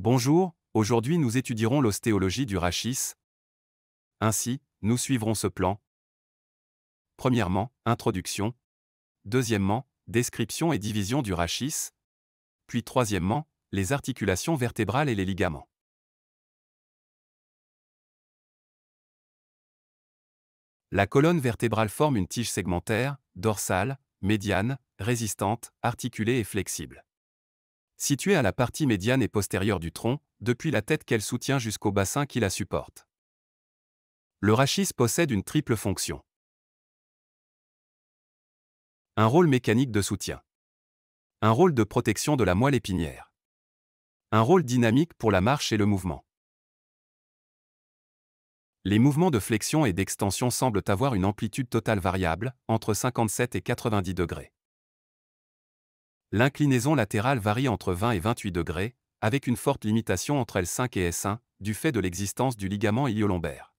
Bonjour, aujourd'hui nous étudierons l'ostéologie du rachis. Ainsi, nous suivrons ce plan. Premièrement, introduction. Deuxièmement, description et division du rachis. Puis troisièmement, les articulations vertébrales et les ligaments. La colonne vertébrale forme une tige segmentaire, dorsale, médiane, résistante, articulée et flexible. Située à la partie médiane et postérieure du tronc, depuis la tête qu'elle soutient jusqu'au bassin qui la supporte. Le rachis possède une triple fonction. Un rôle mécanique de soutien. Un rôle de protection de la moelle épinière. Un rôle dynamique pour la marche et le mouvement. Les mouvements de flexion et d'extension semblent avoir une amplitude totale variable, entre 57 et 90 degrés. L'inclinaison latérale varie entre 20 et 28 degrés, avec une forte limitation entre L5 et S1, du fait de l'existence du ligament iliolombaire.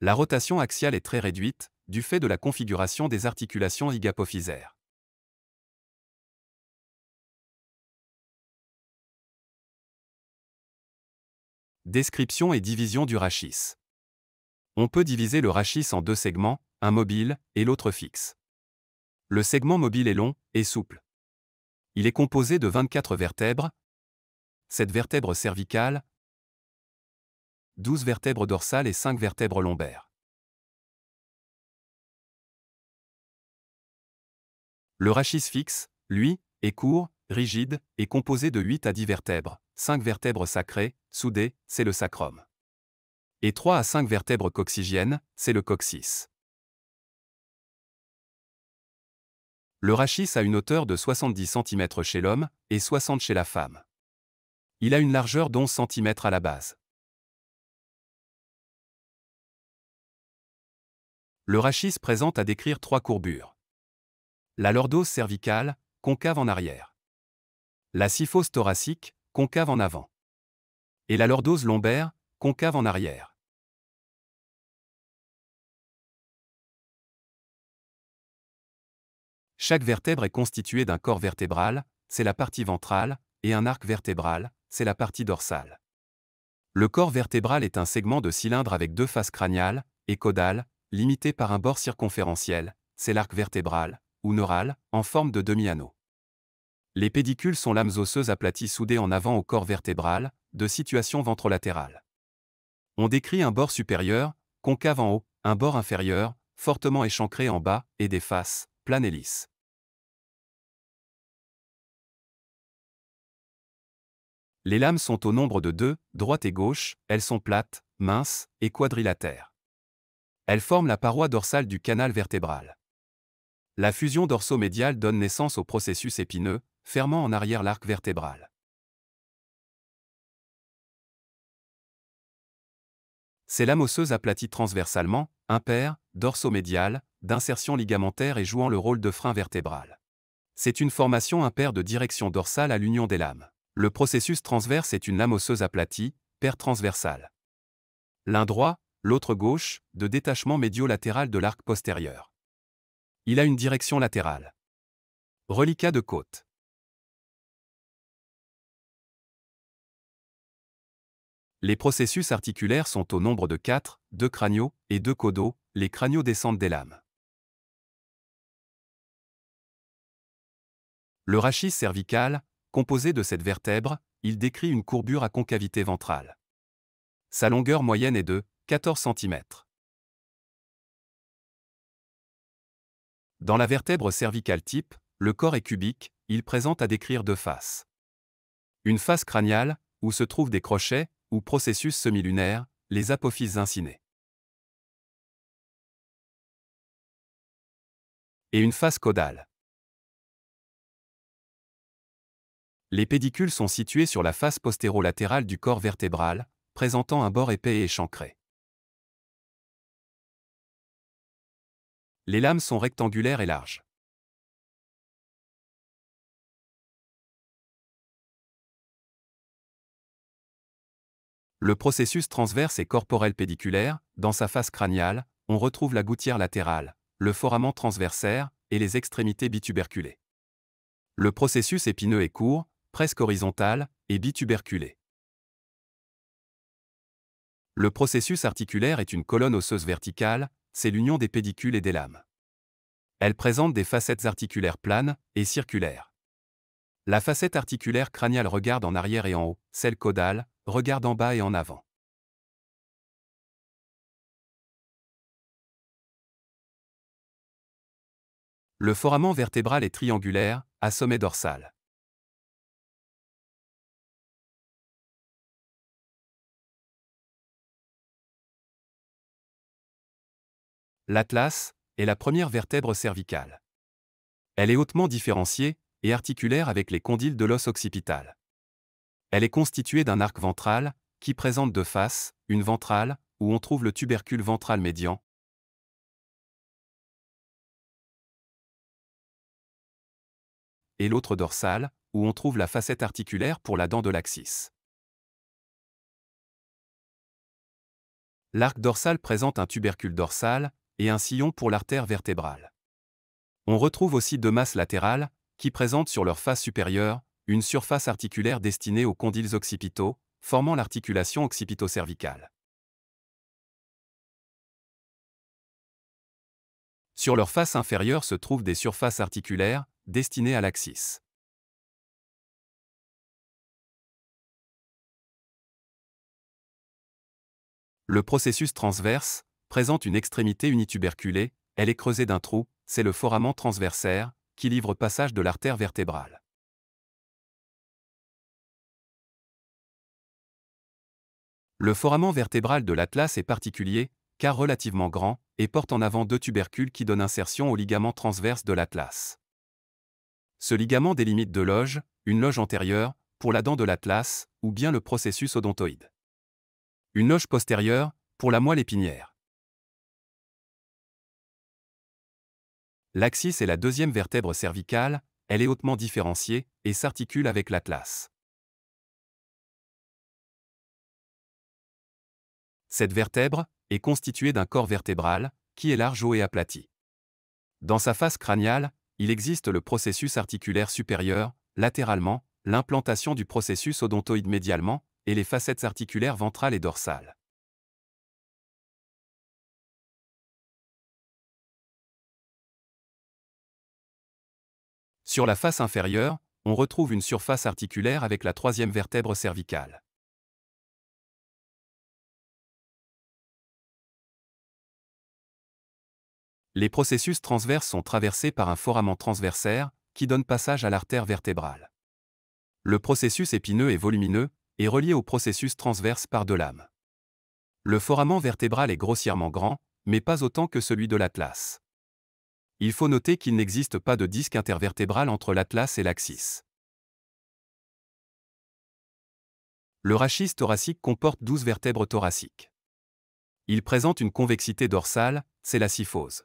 La rotation axiale est très réduite, du fait de la configuration des articulations igapophysaires. Description et division du rachis. On peut diviser le rachis en deux segments, un mobile et l'autre fixe. Le segment mobile est long et souple. Il est composé de 24 vertèbres, 7 vertèbres cervicales, 12 vertèbres dorsales et 5 vertèbres lombaires. Le rachis fixe, lui, est court, rigide, et composé de 8 à 10 vertèbres, 5 vertèbres sacrées, soudées, c'est le sacrum. Et 3 à 5 vertèbres coccygiennes, c'est le coccyx. Le rachis a une hauteur de 70 cm chez l'homme et 60 chez la femme. Il a une largeur d'11 cm à la base. Le rachis présente à décrire trois courbures. La lordose cervicale, concave en arrière. La syphose thoracique, concave en avant. Et la lordose lombaire, concave en arrière. Chaque vertèbre est constituée d'un corps vertébral, c'est la partie ventrale, et un arc vertébral, c'est la partie dorsale. Le corps vertébral est un segment de cylindre avec deux faces crâniales et caudales, limité par un bord circonférentiel, c'est l'arc vertébral, ou neural, en forme de demi-anneau. Les pédicules sont lames osseuses aplaties soudées en avant au corps vertébral, de situation ventrolatérale. On décrit un bord supérieur, concave en haut, un bord inférieur, fortement échancré en bas, et des faces, Les lames sont au nombre de deux, droite et gauche, elles sont plates, minces et quadrilatères. Elles forment la paroi dorsale du canal vertébral. La fusion dorso-médiale donne naissance au processus épineux, fermant en arrière l'arc vertébral. Ces lames osseuses aplaties transversalement, impaires, dorso-médiales, d'insertion ligamentaire et jouant le rôle de frein vertébral. C'est une formation impaire de direction dorsale à l'union des lames. Le processus transverse est une lame osseuse aplatie, paire transversale. L'un droit, l'autre gauche, de détachement médio-latéral de l'arc postérieur. Il a une direction latérale. Reliquat de côte. Les processus articulaires sont au nombre de 4, 2 craniaux et 2 caudaux, les craniaux descendent des lames. Le rachis cervical, Composé de cette vertèbre, il décrit une courbure à concavité ventrale. Sa longueur moyenne est de 14 cm. Dans la vertèbre cervicale type, le corps est cubique, il présente à décrire deux faces. Une face crâniale, où se trouvent des crochets, ou processus semi-lunaires, les apophyses incinées. Et une face caudale. Les pédicules sont situés sur la face postérolatérale du corps vertébral, présentant un bord épais et échancré. Les lames sont rectangulaires et larges. Le processus transverse et corporel pédiculaire, dans sa face crâniale, on retrouve la gouttière latérale, le foramen transversaire et les extrémités bituberculées. Le processus épineux est court, presque horizontal, et bituberculé. Le processus articulaire est une colonne osseuse verticale, c'est l'union des pédicules et des lames. Elle présente des facettes articulaires planes et circulaires. La facette articulaire crâniale regarde en arrière et en haut, celle caudale regarde en bas et en avant. Le foramen vertébral est triangulaire, à sommet dorsal. L'atlas est la première vertèbre cervicale. Elle est hautement différenciée et articulaire avec les condyles de l'os occipital. Elle est constituée d'un arc ventral, qui présente deux faces, une ventrale, où on trouve le tubercule ventral médian, et l'autre dorsale, où on trouve la facette articulaire pour la dent de l'axis. L'arc dorsal présente un tubercule dorsal et un sillon pour l'artère vertébrale. On retrouve aussi deux masses latérales, qui présentent sur leur face supérieure une surface articulaire destinée aux condyles occipitaux, formant l'articulation occipito-cervicale. Sur leur face inférieure se trouvent des surfaces articulaires, destinées à l'axis. Le processus transverse présente une extrémité unituberculée, elle est creusée d'un trou, c'est le foramen transversaire, qui livre passage de l'artère vertébrale. Le foramen vertébral de l'atlas est particulier, car relativement grand, et porte en avant deux tubercules qui donnent insertion au ligament transverse de l'atlas. Ce ligament délimite deux loges, une loge antérieure, pour la dent de l'atlas, ou bien le processus odontoïde. Une loge postérieure, pour la moelle épinière. L'axis est la deuxième vertèbre cervicale, elle est hautement différenciée et s'articule avec l'atlas. Cette vertèbre est constituée d'un corps vertébral, qui est large, et aplati. Dans sa face crâniale, il existe le processus articulaire supérieur, latéralement, l'implantation du processus odontoïde médialement, et les facettes articulaires ventrales et dorsales. Sur la face inférieure, on retrouve une surface articulaire avec la troisième vertèbre cervicale. Les processus transverses sont traversés par un foramen transversaire, qui donne passage à l'artère vertébrale. Le processus épineux est volumineux, et relié au processus transverse par deux lames. Le foramen vertébral est grossièrement grand, mais pas autant que celui de l'atlas. Il faut noter qu'il n'existe pas de disque intervertébral entre l'atlas et l'axis. Le rachis thoracique comporte 12 vertèbres thoraciques. Il présente une convexité dorsale, c'est la syphose.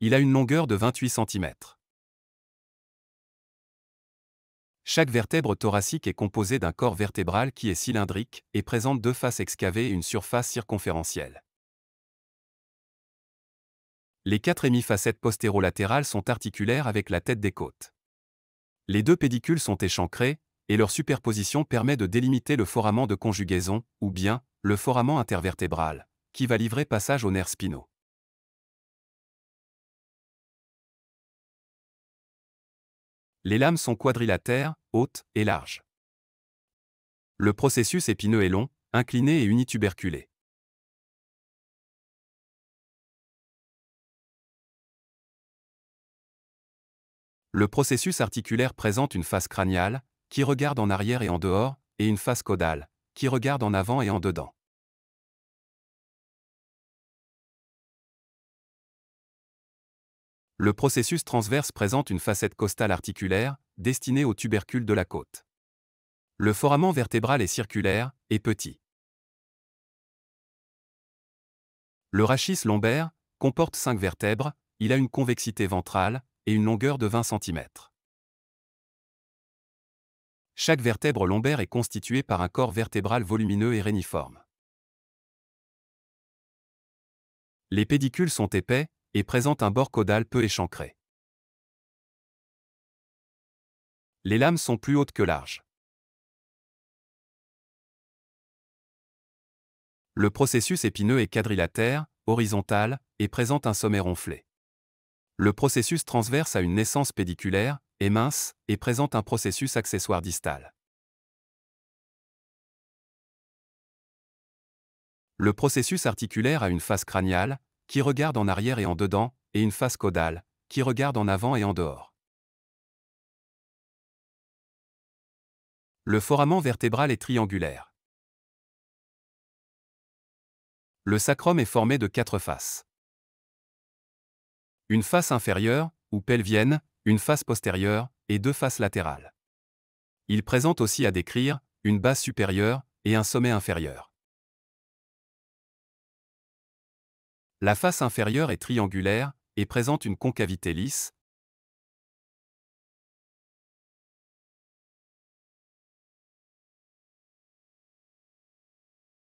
Il a une longueur de 28 cm. Chaque vertèbre thoracique est composée d'un corps vertébral qui est cylindrique et présente deux faces excavées et une surface circonférentielle. Les quatre hémifacettes postérolatérales sont articulaires avec la tête des côtes. Les deux pédicules sont échancrés, et leur superposition permet de délimiter le foramen de conjugaison, ou bien, le foramen intervertébral, qui va livrer passage aux nerfs spinaux. Les lames sont quadrilatères, hautes et larges. Le processus épineux est long, incliné et unituberculé. Le processus articulaire présente une face crâniale, qui regarde en arrière et en dehors, et une face caudale, qui regarde en avant et en dedans. Le processus transverse présente une facette costale articulaire, destinée au tubercule de la côte. Le foramen vertébral est circulaire, et petit. Le rachis lombaire comporte 5 vertèbres, il a une convexité ventrale, et une longueur de 20 cm. Chaque vertèbre lombaire est constituée par un corps vertébral volumineux et réniforme. Les pédicules sont épais et présentent un bord caudal peu échancré. Les lames sont plus hautes que larges. Le processus épineux est quadrilatère, horizontal, et présente un sommet ronflé. Le processus transverse a une naissance pédiculaire, est mince, et présente un processus accessoire distal. Le processus articulaire a une face crâniale, qui regarde en arrière et en dedans, et une face caudale, qui regarde en avant et en dehors. Le foramen vertébral est triangulaire. Le sacrum est formé de quatre faces. Une face inférieure, ou pelvienne, une face postérieure, et deux faces latérales. Il présente aussi à décrire une base supérieure et un sommet inférieur. La face inférieure est triangulaire et présente une concavité lisse.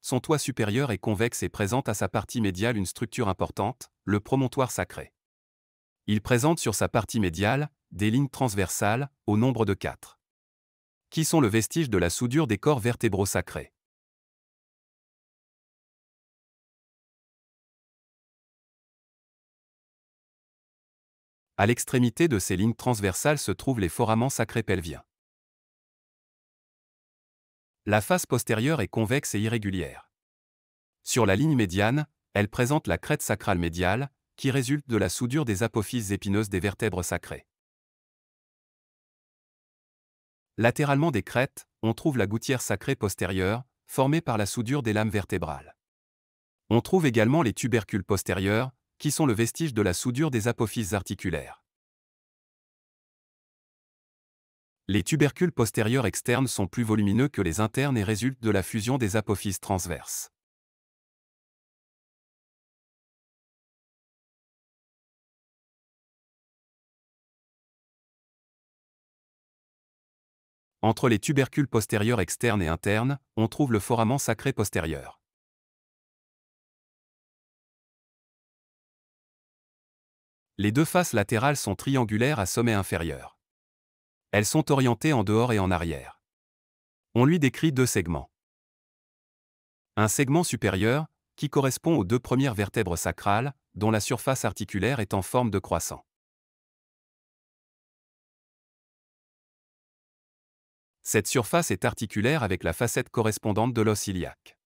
Son toit supérieur est convexe et présente à sa partie médiale une structure importante, le promontoire sacré. Il présente sur sa partie médiale des lignes transversales, au nombre de quatre, qui sont le vestige de la soudure des corps vertébraux sacrés? À l'extrémité de ces lignes transversales se trouvent les foraments sacrés pelviens. La face postérieure est convexe et irrégulière. Sur la ligne médiane, elle présente la crête sacrale médiale, qui résulte de la soudure des apophyses épineuses des vertèbres sacrées. Latéralement des crêtes, on trouve la gouttière sacrée postérieure, formée par la soudure des lames vertébrales. On trouve également les tubercules postérieurs, qui sont le vestige de la soudure des apophyses articulaires. Les tubercules postérieurs externes sont plus volumineux que les internes et résultent de la fusion des apophyses transverses. Entre les tubercules postérieurs externes et internes, on trouve le foramen sacré postérieur. Les deux faces latérales sont triangulaires à sommet inférieur. Elles sont orientées en dehors et en arrière. On lui décrit deux segments. Un segment supérieur, qui correspond aux deux premières vertèbres sacrales, dont la surface articulaire est en forme de croissant. Cette surface est articulaire avec la facette correspondante de l'os iliaque.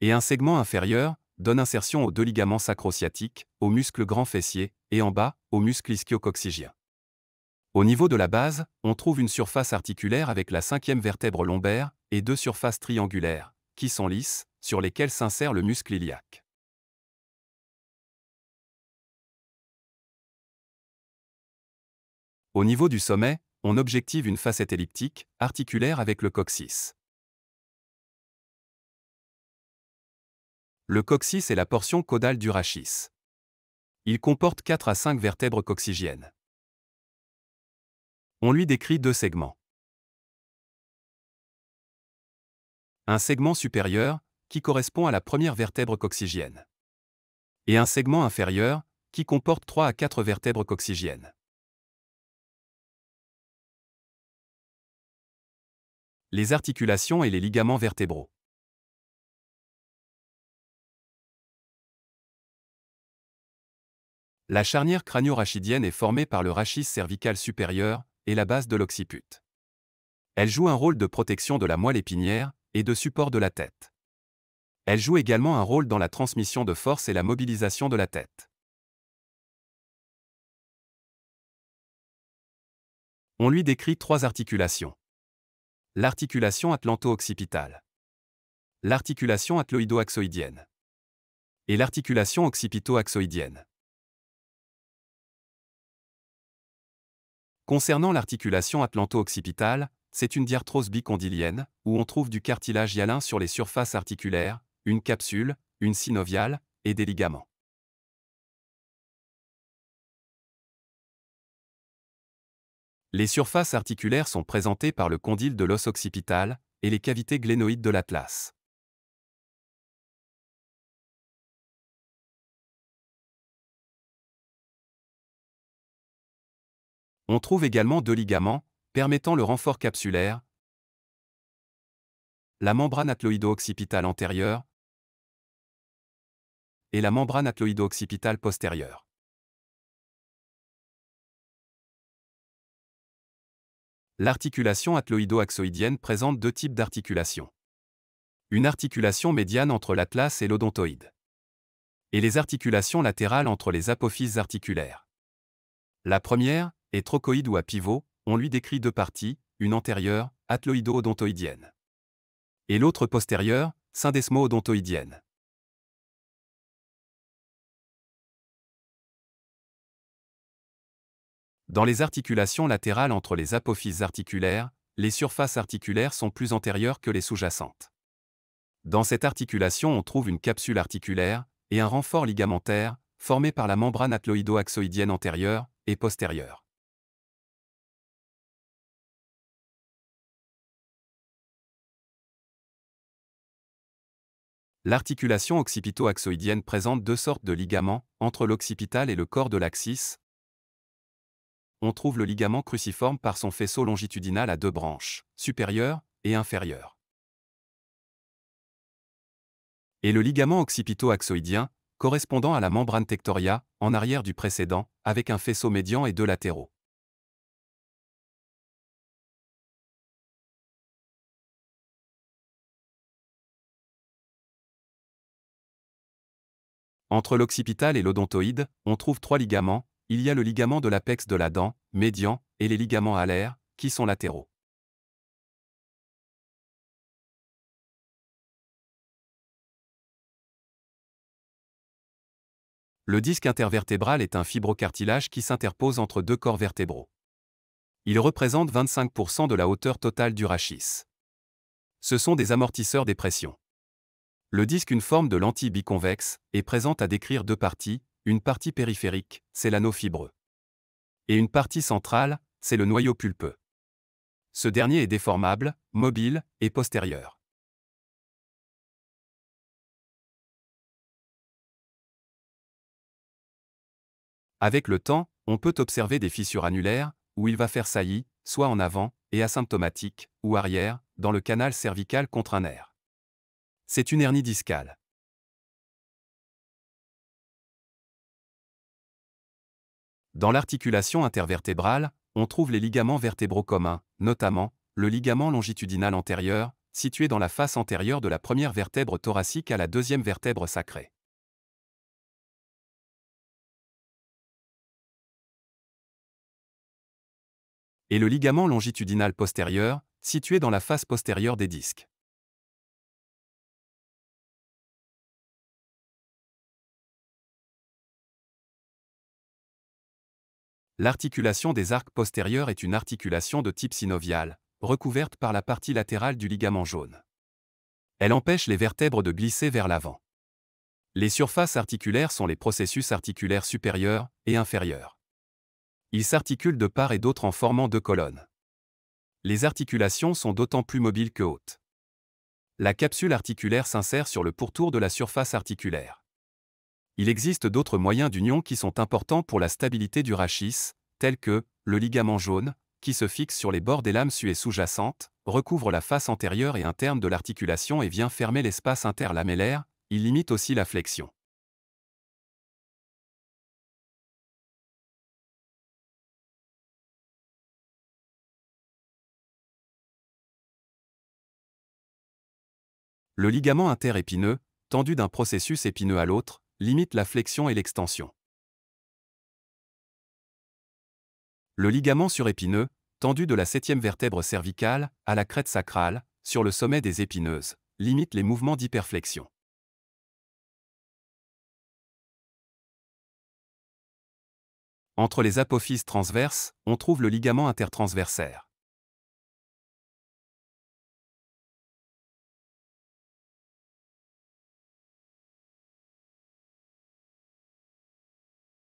Et un segment inférieur donne insertion aux deux ligaments sacrosciatiques, au muscle grand fessier, et en bas, au muscle ischio-coccygien. Au niveau de la base, on trouve une surface articulaire avec la cinquième vertèbre lombaire et deux surfaces triangulaires, qui sont lisses, sur lesquelles s'insère le muscle iliaque. Au niveau du sommet, on objective une facette elliptique, articulaire avec le coccyx. Le coccyx est la portion caudale du rachis. Il comporte 4 à 5 vertèbres coccygiennes. On lui décrit deux segments. Un segment supérieur, qui correspond à la première vertèbre coccygienne. Et un segment inférieur, qui comporte 3 à 4 vertèbres coccygiennes. les articulations et les ligaments vertébraux. La charnière crânio-rachidienne est formée par le rachis cervical supérieur et la base de l'occiput. Elle joue un rôle de protection de la moelle épinière et de support de la tête. Elle joue également un rôle dans la transmission de force et la mobilisation de la tête. On lui décrit trois articulations. L'articulation atlanto-occipitale. L'articulation atloïdo-axoïdienne. Et l'articulation occipito-axoïdienne. Concernant l'articulation atlanto-occipitale, c'est une diarthrose bicondylienne, où on trouve du cartilage hyalin sur les surfaces articulaires, une capsule, une synoviale, et des ligaments. Les surfaces articulaires sont présentées par le condyle de l'os occipital et les cavités glénoïdes de l'atlas. On trouve également deux ligaments, permettant le renfort capsulaire, la membrane atloïdo-occipitale antérieure et la membrane atloïdo-occipitale postérieure. L'articulation atloïdo-axoïdienne présente deux types d'articulation. Une articulation médiane entre l'atlas et l'odontoïde. Et les articulations latérales entre les apophyses articulaires. La première, est trochoïde ou à pivot, on lui décrit deux parties, une antérieure, atloïdo-odontoïdienne. Et l'autre postérieure, syndesmo-odontoïdienne. Dans les articulations latérales entre les apophyses articulaires, les surfaces articulaires sont plus antérieures que les sous-jacentes. Dans cette articulation, on trouve une capsule articulaire et un renfort ligamentaire formé par la membrane atloïdo-axoïdienne antérieure et postérieure. L'articulation occipito-axoïdienne présente deux sortes de ligaments, entre l'occipital et le corps de l'axis, on trouve le ligament cruciforme par son faisceau longitudinal à deux branches, supérieure et inférieure. Et le ligament occipito-axoïdien, correspondant à la membrane tectoria, en arrière du précédent, avec un faisceau médian et deux latéraux. Entre l'occipital et l'odontoïde, on trouve trois ligaments, il y a le ligament de l'apex de la dent, médian, et les ligaments alaires, qui sont latéraux. Le disque intervertébral est un fibrocartilage qui s'interpose entre deux corps vertébraux. Il représente 25% de la hauteur totale du rachis. Ce sont des amortisseurs des pressions. Le disque, une forme de lentille biconvexe, est présente à décrire deux parties, une partie périphérique, c'est l'anneau fibreux. Et une partie centrale, c'est le noyau pulpeux. Ce dernier est déformable, mobile et postérieur. Avec le temps, on peut observer des fissures annulaires, où il va faire saillie, soit en avant, et asymptomatique, ou arrière, dans le canal cervical contre un nerf. C'est une hernie discale. Dans l'articulation intervertébrale, on trouve les ligaments vertébraux communs, notamment le ligament longitudinal antérieur, situé dans la face antérieure de la première vertèbre thoracique à la deuxième vertèbre sacrée. Et le ligament longitudinal postérieur, situé dans la face postérieure des disques. L'articulation des arcs postérieurs est une articulation de type synovial, recouverte par la partie latérale du ligament jaune. Elle empêche les vertèbres de glisser vers l'avant. Les surfaces articulaires sont les processus articulaires supérieurs et inférieurs. Ils s'articulent de part et d'autre en formant deux colonnes. Les articulations sont d'autant plus mobiles que hautes. La capsule articulaire s'insère sur le pourtour de la surface articulaire. Il existe d'autres moyens d'union qui sont importants pour la stabilité du rachis, tels que le ligament jaune, qui se fixe sur les bords des lames suées sous-jacentes, recouvre la face antérieure et interne de l'articulation et vient fermer l'espace interlamellaire, il limite aussi la flexion. Le ligament interépineux, tendu d'un processus épineux à l'autre, limite la flexion et l'extension. Le ligament surépineux, tendu de la septième vertèbre cervicale à la crête sacrale, sur le sommet des épineuses, limite les mouvements d'hyperflexion. Entre les apophyses transverses, on trouve le ligament intertransversaire.